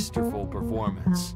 masterful performance.